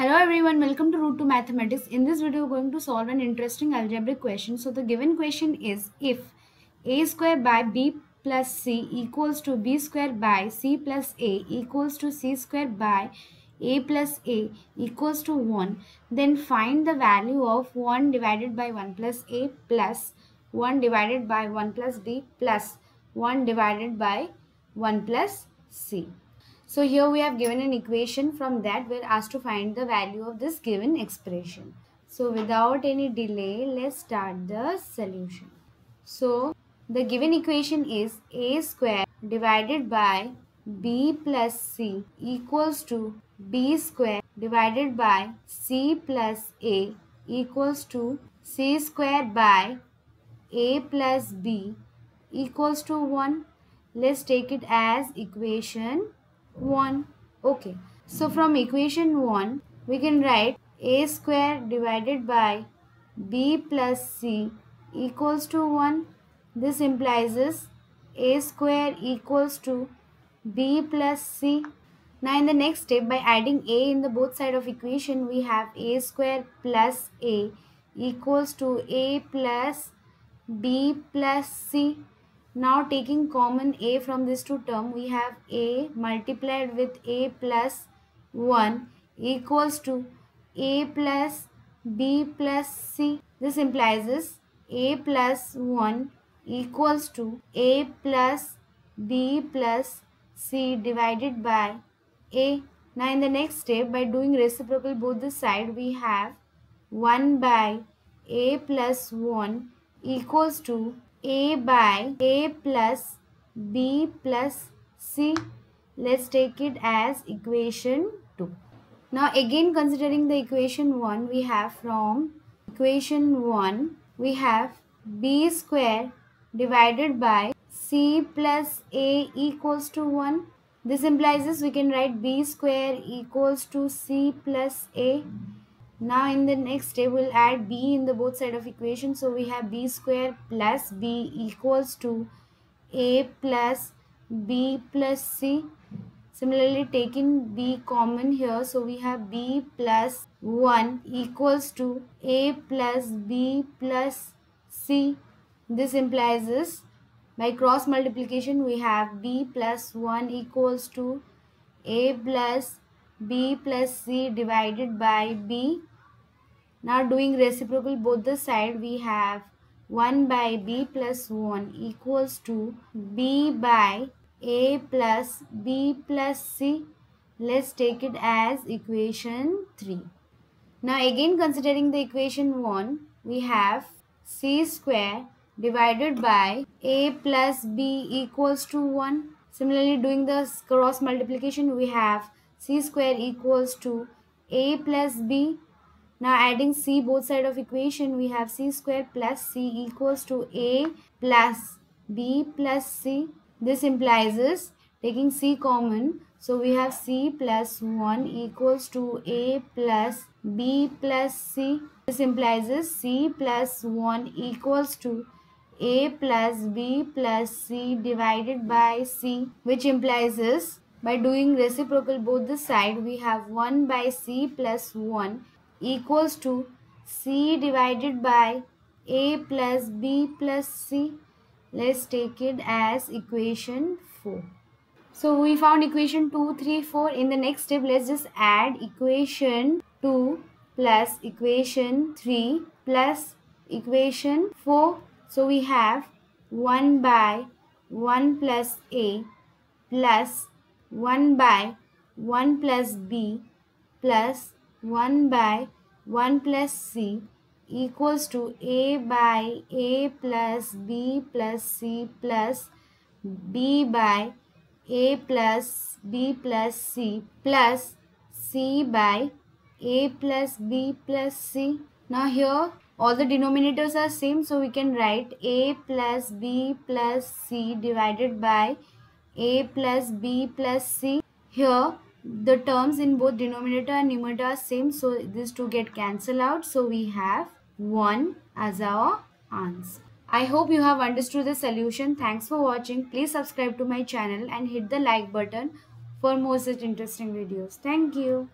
Hello everyone, welcome to Route to Mathematics. In this video, we're going to solve an interesting algebraic question. So the given question is if a square by b plus c equals to b square by c plus a equals to c square by a plus a equals to 1, then find the value of 1 divided by 1 plus a plus 1 divided by 1 plus b plus 1 divided by 1 plus c. So here we have given an equation from that we're asked to find the value of this given expression. So without any delay, let's start the solution. So the given equation is a square divided by b plus c equals to b square divided by c plus a equals to c square by a plus b equals to 1. Let's take it as equation 1. Okay. So from equation 1, we can write a square divided by b plus c equals to 1. This implies a square equals to b plus c. Now in the next step, by adding a in the both side of equation, we have a square plus a equals to a plus b plus c. Now taking common a from these two term, we have a multiplied with a plus 1 equals to a plus b plus c. This implies is a plus 1 equals to a plus b plus c divided by a. Now in the next step, by doing reciprocal both the side, we have 1 by a plus 1 equals to a by a plus b plus c. Let's take it as equation 2. Now again considering the equation 1 we have from equation 1 we have b square divided by c plus a equals to 1. This implies this we can write b square equals to c plus a now in the next step we'll add b in the both side of equation. So we have b square plus b equals to a plus b plus c. Similarly taking b common here. So we have b plus 1 equals to a plus b plus c. This implies this. By cross multiplication we have b plus 1 equals to a plus b plus c divided by b now doing reciprocal both the side we have 1 by b plus 1 equals to b by a plus b plus c. Let's take it as equation 3. Now again considering the equation 1 we have c square divided by a plus b equals to 1. Similarly doing the cross multiplication we have c square equals to a plus b now adding c both side of equation we have c square plus c equals to a plus b plus c. This implies is taking c common so we have c plus 1 equals to a plus b plus c. This implies is c plus 1 equals to a plus b plus c divided by c which implies is by doing reciprocal both the side we have 1 by c plus 1 equals to c divided by a plus b plus c. Let's take it as equation 4. So we found equation 2, 3, 4. In the next step, let's just add equation 2 plus equation 3 plus equation 4. So we have 1 by 1 plus a plus 1 by 1 plus b plus 1 by 1 plus c equals to a by a plus b plus c plus b by a plus b plus c plus c by a plus b plus c. Now here all the denominators are same so we can write a plus b plus c divided by a plus b plus c. Here the terms in both denominator and numerator are same so these two get cancelled out so we have 1 as our answer. I hope you have understood the solution. Thanks for watching. Please subscribe to my channel and hit the like button for more such interesting videos. Thank you.